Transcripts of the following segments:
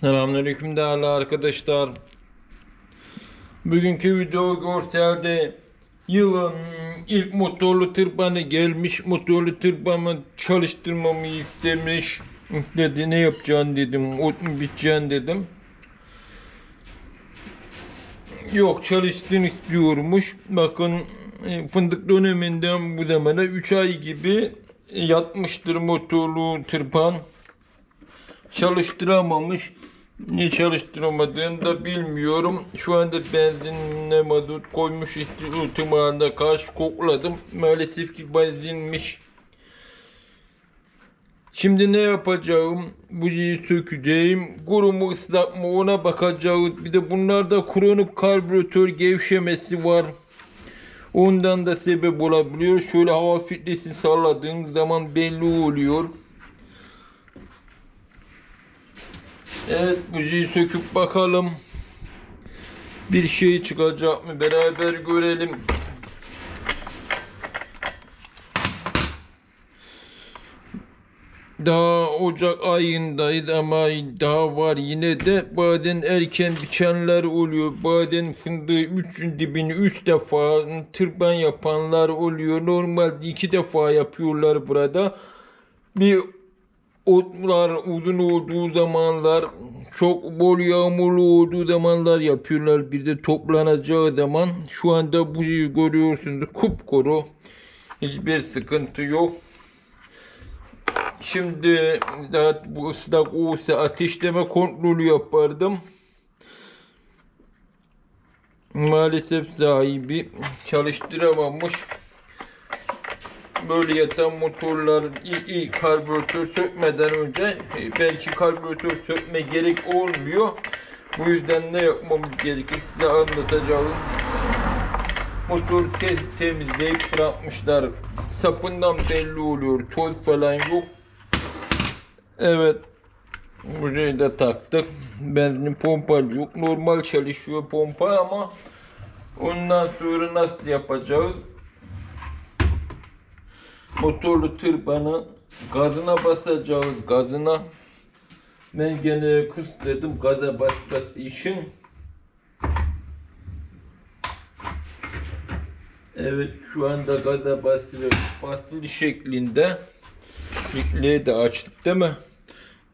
Selamünaleyküm değerli arkadaşlar. Bugünkü video görselde yılın ilk motorlu tırpanı gelmiş. Motorlu tırpanı çalıştırmamı istemiş. Dedi ne yapacaksın dedim. Ot mu biteceksin dedim. Yok çalıştığını istiyormuş. Bakın e, fındık döneminden bu zamana 3 ay gibi yatmıştır motorlu tırpan çalıştıramamış. Niye çalıştıramadığını da bilmiyorum. Şu anda benzinle mazot koymuş ihtimalinde karşı kokladım. Maalesef ki benzinmiş. Şimdi ne yapacağım? Bujiyi sökeceğim. Kuru mu ıslak mı ona bakacağız. Bir de bunlarda kronik karbüratör gevşemesi var. Ondan da sebep olabiliyor. Şöyle hava filtresi salladığın zaman belli oluyor. Evet bujiyi söküp bakalım. Bir şey çıkacak mı beraber görelim. Daha Ocak ayındaydı ama daha var yine de bazen erken biçenler oluyor. Bazen fındığı üçün dibini üç defa tırban yapanlar oluyor. Normalde iki defa yapıyorlar burada. Bir otlar uzun olduğu zamanlar çok bol yağmurlu olduğu zamanlar yapıyorlar. Bir de toplanacağı zaman şu anda bu görüyorsunuz kupkuru. Hiçbir sıkıntı yok. Şimdi zaten bu ıslak olsa ateşleme kontrolü yapardım. Maalesef sahibi çalıştıramamış. Böyle yatan motorlar ilk, ilk karbüratör sökmeden önce e, belki karbüratör sökme gerek olmuyor. Bu yüzden ne yapmamız gerekir size anlatacağım. Motoru te temizleyip bırakmışlar. Sapından belli oluyor. Toz falan yok. Evet. Burayı da taktık. Benzin pompa yok. Normal çalışıyor pompa ama ondan sonra nasıl yapacağız? Motorlu tırpanı gazına basacağız gazına. Ben gene kız dedim gaza basması için. Evet şu anda gaza basıyor. Basılı şeklinde. Yükleyi de açtık değil mi?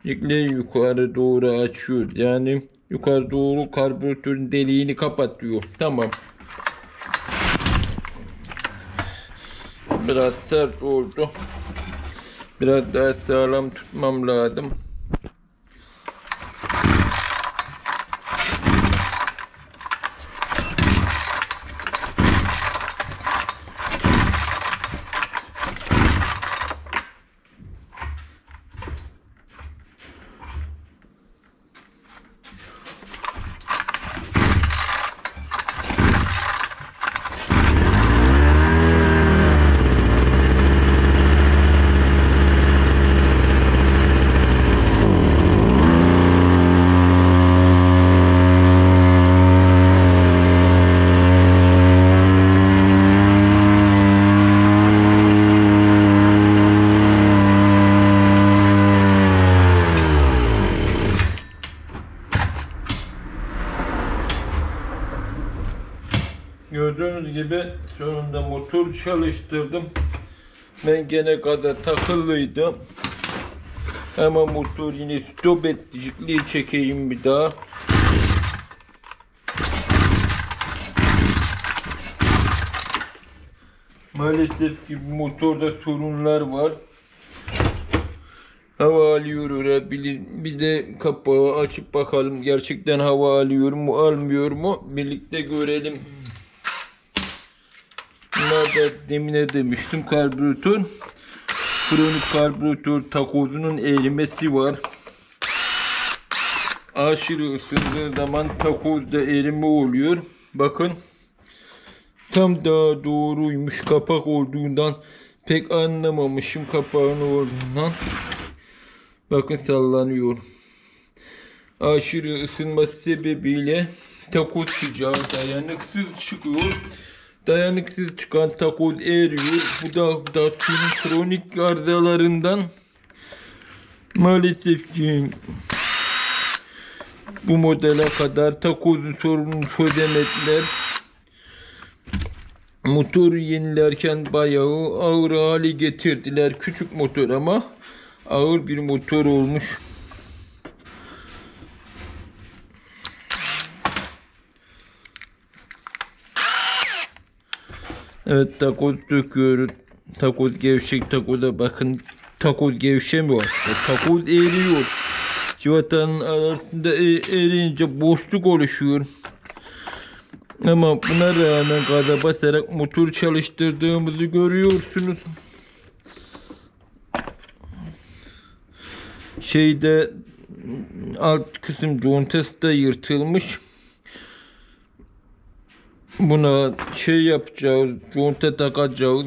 Yükleyi yukarı doğru açıyor. Yani yukarı doğru karbüratörün deliğini kapatıyor. Tamam. Biraz sert oldu. Biraz daha sağlam tutmam lazım. Gördüğünüz gibi motor çalıştırdım. Ben gene kadar takıllıydım. Ama motor yine stop etti. Jikliği çekeyim bir daha. Maalesef ki motorda sorunlar var. Hava alıyor olabilir. Bir de kapağı açıp bakalım gerçekten hava alıyor mu almıyor mu birlikte görelim. Bunlar da demine demiştim karbüratör. Kronik karbüratör takozunun erimesi var. Aşırı ısındığı zaman takozda erime oluyor. Bakın. Tam daha doğruymuş kapak olduğundan pek anlamamışım kapağın olduğundan. Bakın sallanıyor. Aşırı ısınması sebebiyle takoz sıcağı dayanıksız çıkıyor. Dayanıksız çıkan takoz eriyor. Bu da Datsun'un kronik arızalarından maalesef ki Bu modele kadar takozun sorununu çözemediler. Motor yenilerken bayağı ağır hale getirdiler. Küçük motor ama ağır bir motor olmuş. Evet takoz döküyoruz. Takoz gevşek takoza bakın. Takoz gevşemiyor. E, takoz eğiliyor. Civatanın arasında e eriyince boşluk oluşuyor. Ama buna rağmen gaza basarak motor çalıştırdığımızı görüyorsunuz. Şeyde alt kısım contası da yırtılmış. Buna şey yapacağız, conta takacağız.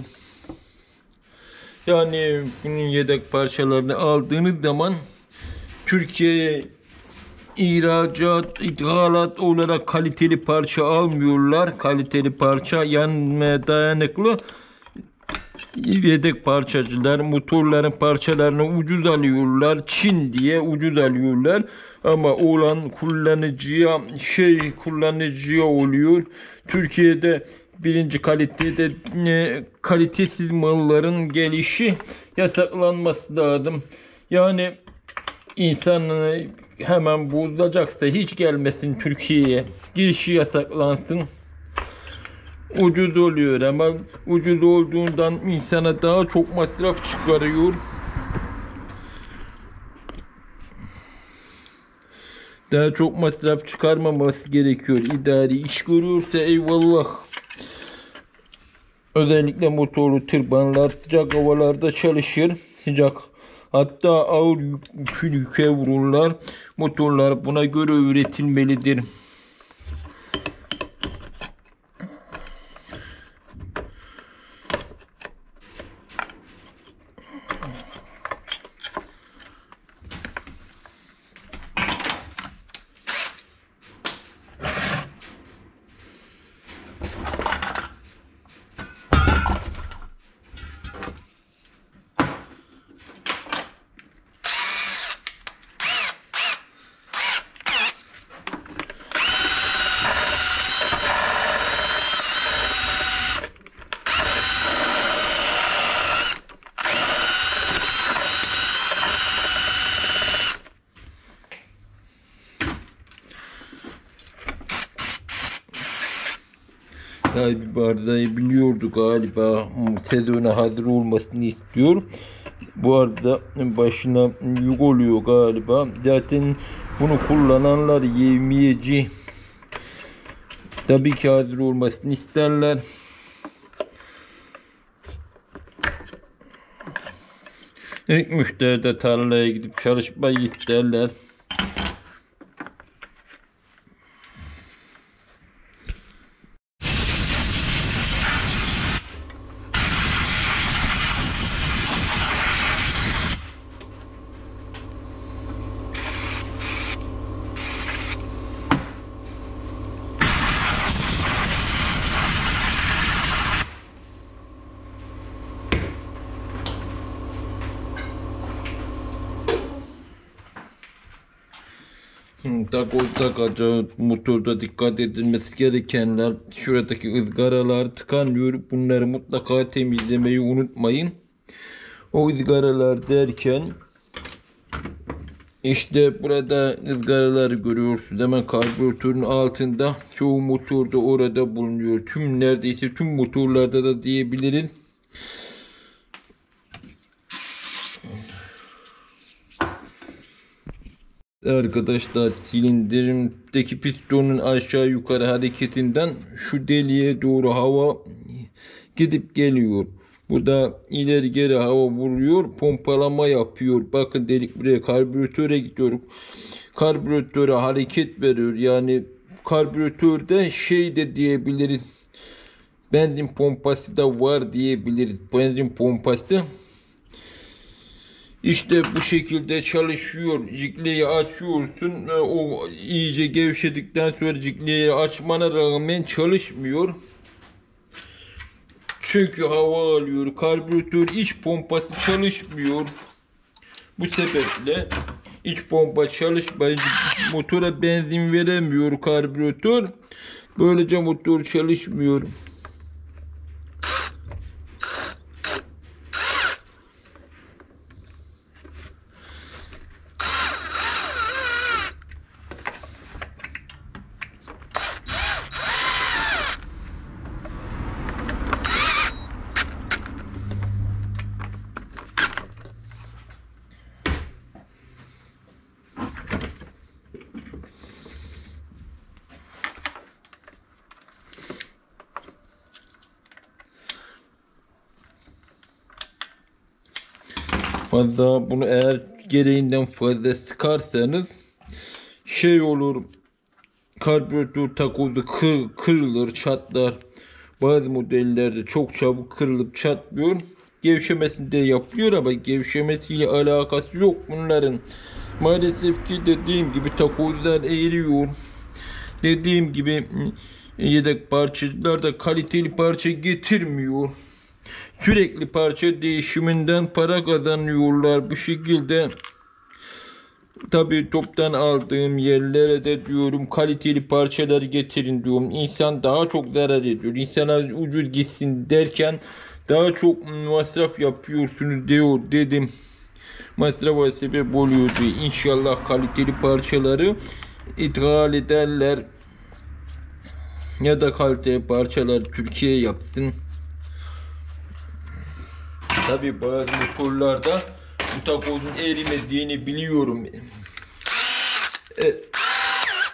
Yani bunun yedek parçalarını aldığınız zaman Türkiye'ye ihracat, ithalat olarak kaliteli parça almıyorlar. Kaliteli parça yanmaya dayanıklı yedek parçacılar motorların parçalarını ucuz alıyorlar. Çin diye ucuz alıyorlar. Ama olan kullanıcıya şey kullanıcıya oluyor. Türkiye'de birinci kalitede e, kalitesiz malların gelişi yasaklanması lazım. Yani insanı hemen bulacaksa hiç gelmesin Türkiye'ye. Girişi yasaklansın. Ucuz oluyor ama ucuz olduğundan insana daha çok masraf çıkarıyor. Daha çok masraf çıkarmaması gerekiyor. İdari iş görüyorsa eyvallah. Özellikle motorlu tırbanlar sıcak havalarda çalışır. Sıcak hatta ağır yük, yüke vururlar. Motorlar buna göre üretilmelidir. Tabi Barda'yı biliyordu galiba sezona hazır olmasını istiyor. Bu arada başına yük oluyor galiba. Zaten bunu kullananlar yevmiyeci. Tabii ki hazır olmasını isterler. İlk müşteri de tarlaya gidip çalışmayı isterler. Takoz takacağı motorda dikkat edilmesi gerekenler şuradaki ızgaralar tıkanıyor. Bunları mutlaka temizlemeyi unutmayın. O ızgaralar derken işte burada ızgaraları görüyorsunuz. Hemen karbüratörün altında çoğu motorda orada bulunuyor. Tüm neredeyse tüm motorlarda da diyebilirim. Arkadaşlar silindirimdeki pistonun aşağı yukarı hareketinden şu deliğe doğru hava gidip geliyor. Burada ileri geri hava vuruyor, pompalama yapıyor. Bakın delik buraya karbüratöre gidiyor. Karbüratöre hareket veriyor. Yani karbüratörde şey de diyebiliriz. Benzin pompası da var diyebiliriz. Benzin pompası işte bu şekilde çalışıyor. Cikleyi açıyorsun. O iyice gevşedikten sonra cikleyi açmana rağmen çalışmıyor. Çünkü hava alıyor. Karbüratör iç pompası çalışmıyor. Bu sebeple İç pompa çalışmayınca motora benzin veremiyor karbüratör. Böylece motor çalışmıyor. Fazla bunu eğer gereğinden fazla sıkarsanız şey olur. Karbüratör takozu kır, kırılır çatlar. Bazı modellerde çok çabuk kırılıp çatlıyor gevşemesini de yapıyor ama gevşemesiyle alakası yok bunların. Maalesef ki dediğim gibi takozlar eğriyor dediğim gibi yedek parçacılar da kaliteli parça getirmiyor sürekli parça değişiminden para kazanıyorlar bu şekilde. Tabi toptan aldığım yerlere de diyorum kaliteli parçalar getirin diyorum. İnsan daha çok zarar ediyor. İnsana ucuz gitsin derken daha çok masraf yapıyorsunuz diyor dedim. Masrafa sebep oluyordu. İnşallah kaliteli parçaları ithal ederler. Ya da kaliteli parçalar Türkiye yapsın. Tabi bazı motorlarda bu takozun erimediğini biliyorum. E,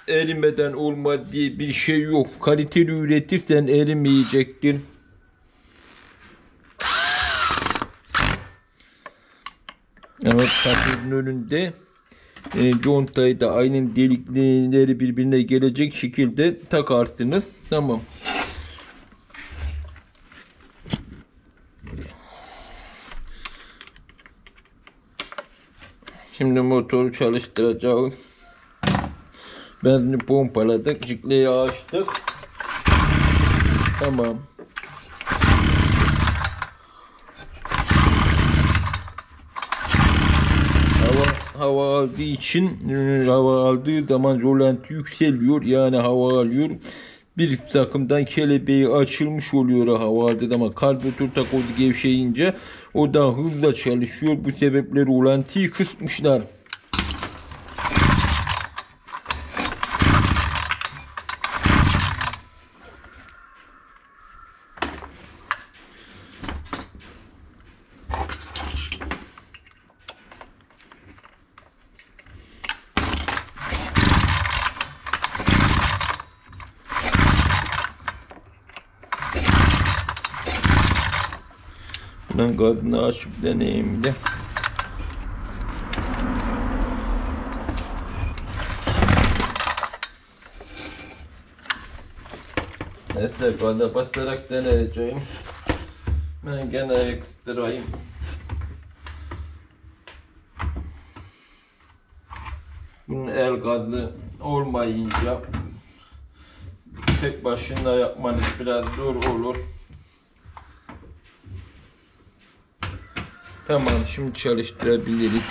erimeden olmaz diye bir şey yok. Kaliteli üretirsen erimeyecektir. Evet takozun önünde e, contayı da aynı delikleri birbirine gelecek şekilde takarsınız. Tamam. Şimdi motoru çalıştıracağız. Benzini pompaladık. Jikleyi açtık. Tamam. Hava, hava aldığı için e, hava aldığı zaman rolanti yükseliyor. Yani hava alıyor. Bir takımdan kelebeği açılmış oluyor hava aldığı zaman karbüratör takozu gevşeyince o da hızla çalışıyor. Bu sebeple rolantiyi kısmışlar. Bunun gazını açıp deneyeyim de. Neyse gaza basarak deneyeceğim. Ben gene kıstırayım. Bunun el gazı olmayınca tek başına yapmanız biraz zor olur. Tamam şimdi çalıştırabiliriz.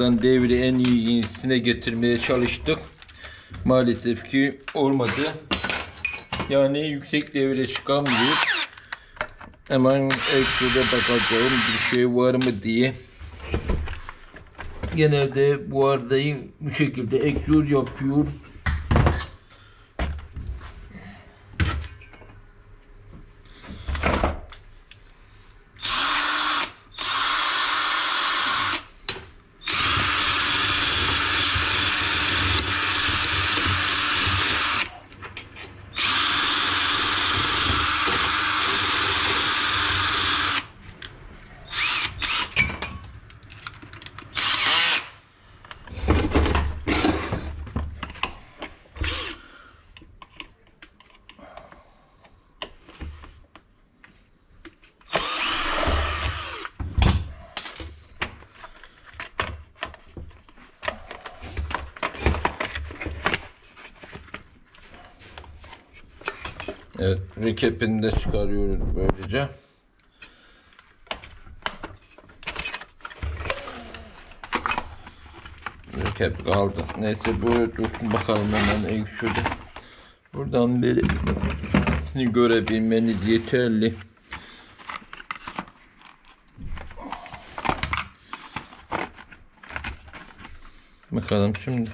Ayarından devri en iyisine getirmeye çalıştık. Maalesef ki olmadı. Yani yüksek devre çıkamıyor. Hemen ekstra bakacağım bir şey var mı diye. Genelde bu ardayı bu şekilde ekstra yapıyor. Evet, recap'ini de çıkarıyoruz böylece. Recap kaldı. Neyse böyle dursun bakalım hemen ilk şöyle. Buradan beri görebilmeniz yeterli. Bakalım şimdi.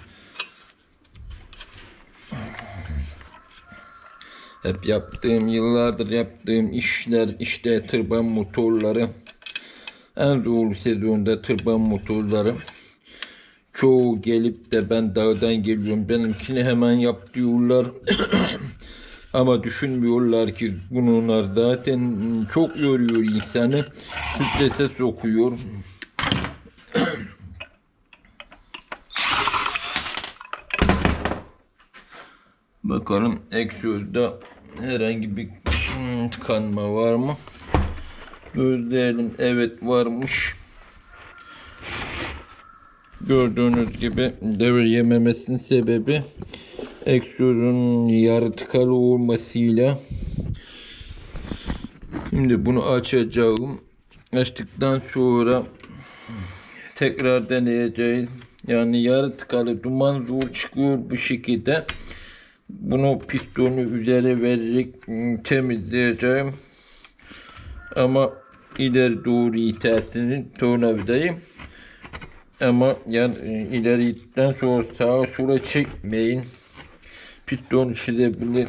Hep yaptığım, yıllardır yaptığım işler işte tırban motorları. En doğru sezonda tırban motorları. Çoğu gelip de ben dağdan geliyorum benimkini hemen yap diyorlar. Ama düşünmüyorlar ki bunlar zaten çok yoruyor insanı. Strese sokuyor. Bakalım egzozda herhangi bir hmm, tıkanma var mı? Gözlerim evet varmış. Gördüğünüz gibi devre yememesinin sebebi egzozun yarı tıkalı olmasıyla. Şimdi bunu açacağım. Açtıktan sonra tekrar deneyeceğiz. Yani yarı tıkalı duman zor çıkıyor bu şekilde. Bunu pistonu üzeri vererek ım, temizleyeceğim. Ama ileri doğru itersiniz tornavidayı. Ama yani ileri ittikten sonra sağa sola çekmeyin. Piston çizebilir.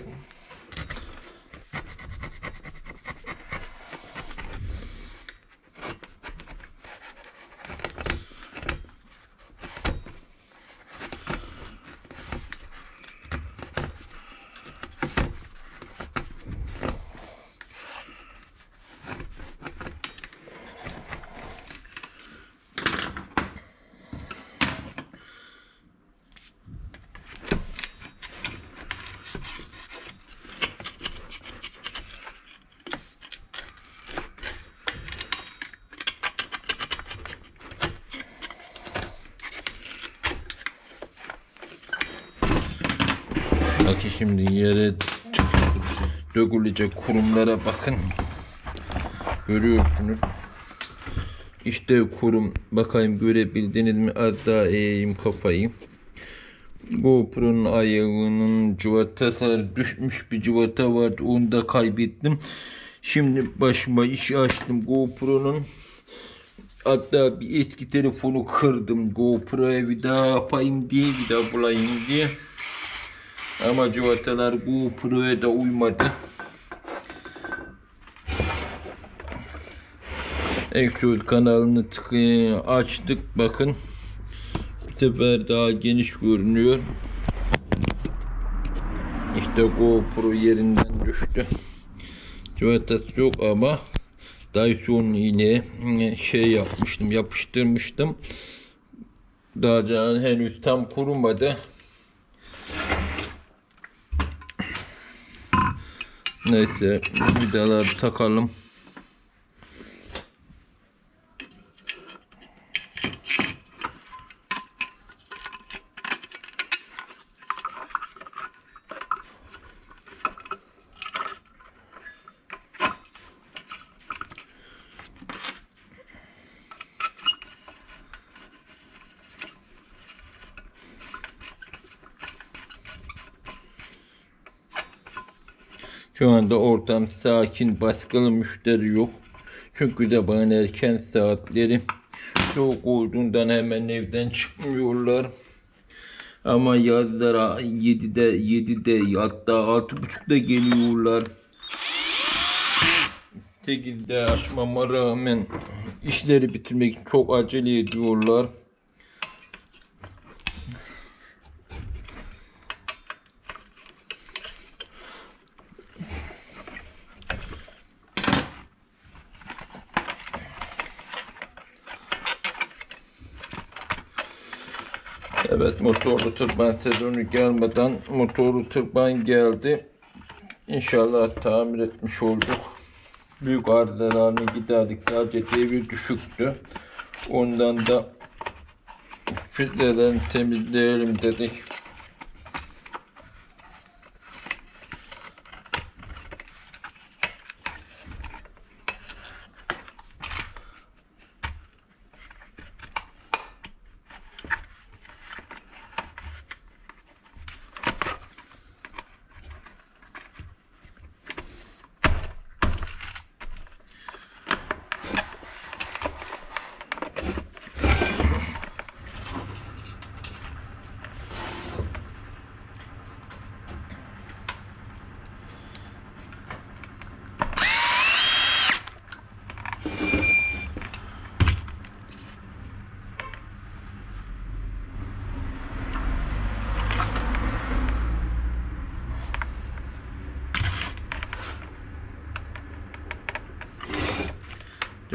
Bakın şimdi yere dökülecek kurumlara bakın. Görüyorsunuz. İşte kurum. Bakayım görebildiniz mi? Az eğeyim kafayı. GoPro'nun ayağının civatası düşmüş bir civata vardı. Onu da kaybettim. Şimdi başıma iş açtım GoPro'nun. Hatta bir eski telefonu kırdım. GoPro'ya bir daha yapayım diye bir daha bulayım diye. Ama civatalar GoPro'ya da uymadı. Exoid kanalını tıkı açtık bakın. Bir sefer daha geniş görünüyor. İşte GoPro yerinden düştü. Civatası yok ama Dyson ile şey yapmıştım, yapıştırmıştım. Daha can henüz tam kurumadı. Neyse vidaları takalım. Şu anda ortam sakin, baskılı müşteri yok. Çünkü de bana erken saatleri soğuk olduğundan hemen evden çıkmıyorlar. Ama yazlara 7'de 7'de hatta 6.30'da geliyorlar. 8'de açmama rağmen işleri bitirmek çok acele ediyorlar. Evet motorlu tırban sezonu gelmeden motorlu tırban geldi. İnşallah tamir etmiş olduk. Büyük arızalarını giderdik. Sadece devir düşüktü. Ondan da filtrelerini temizleyelim dedik.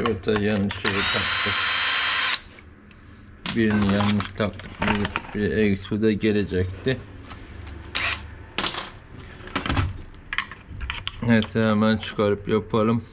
Ay yanlış yere taktık. Birini yanlış taktık. Bir, bir eksi de gelecekti. Neyse hemen çıkarıp yapalım.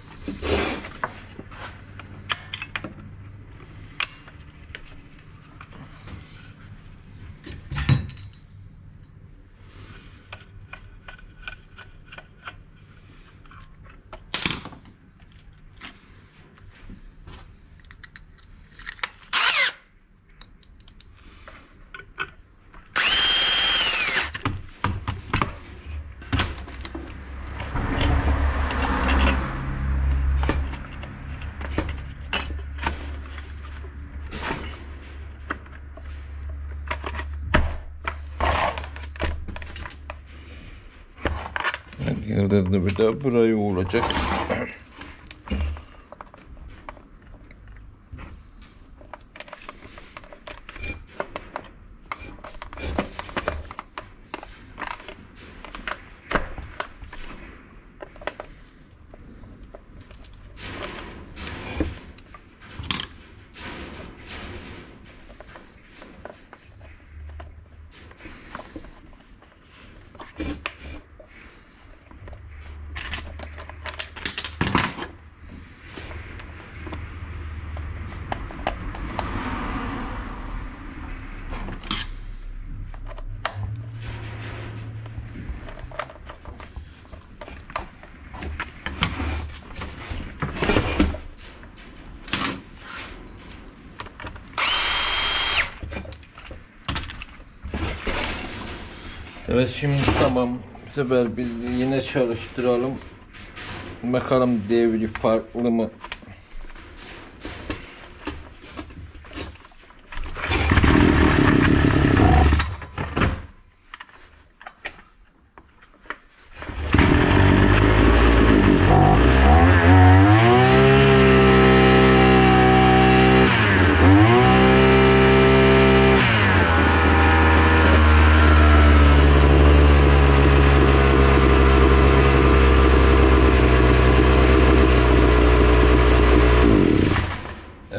Yıldızlı bir de burayı olacak. Evet şimdi tamam. Bu sefer bir yine çalıştıralım. Bakalım devri farklı mı?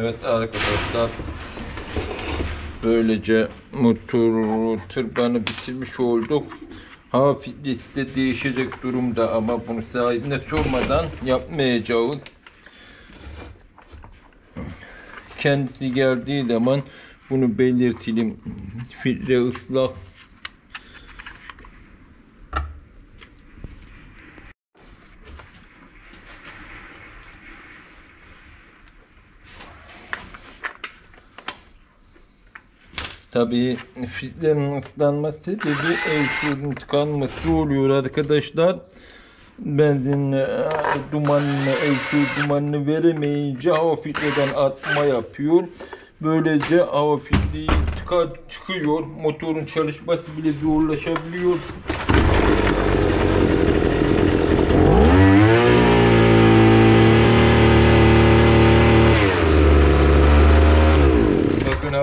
Evet arkadaşlar. Böylece motor tırbanı bitirmiş olduk. Hava filtresi de değişecek durumda ama bunu sahibine sormadan yapmayacağız. Kendisi geldiği zaman bunu belirtelim. Filtre ıslak. Tabii filtrenin ıslanması sebebi egzozun tıkanması oluyor arkadaşlar. benzin e, dumanını, egzoz dumanını veremeyince hava filtreden atma yapıyor. Böylece hava filtreyi tıka çıkıyor. Motorun çalışması bile zorlaşabiliyor. Bakın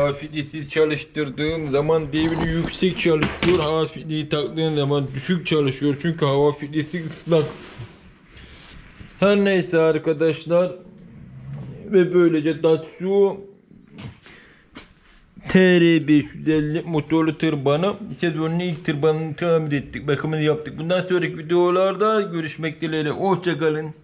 filtresiz çalıştırdığım zaman devri yüksek çalışıyor. Hava filtreyi taktığın zaman düşük çalışıyor. Çünkü hava filtresi ıslak. Her neyse arkadaşlar. Ve böylece Datsu TR550 motorlu tırbanı sezonun ilk tırbanını tamir ettik. Bakımını yaptık. Bundan sonraki videolarda görüşmek dileğiyle. Hoşçakalın.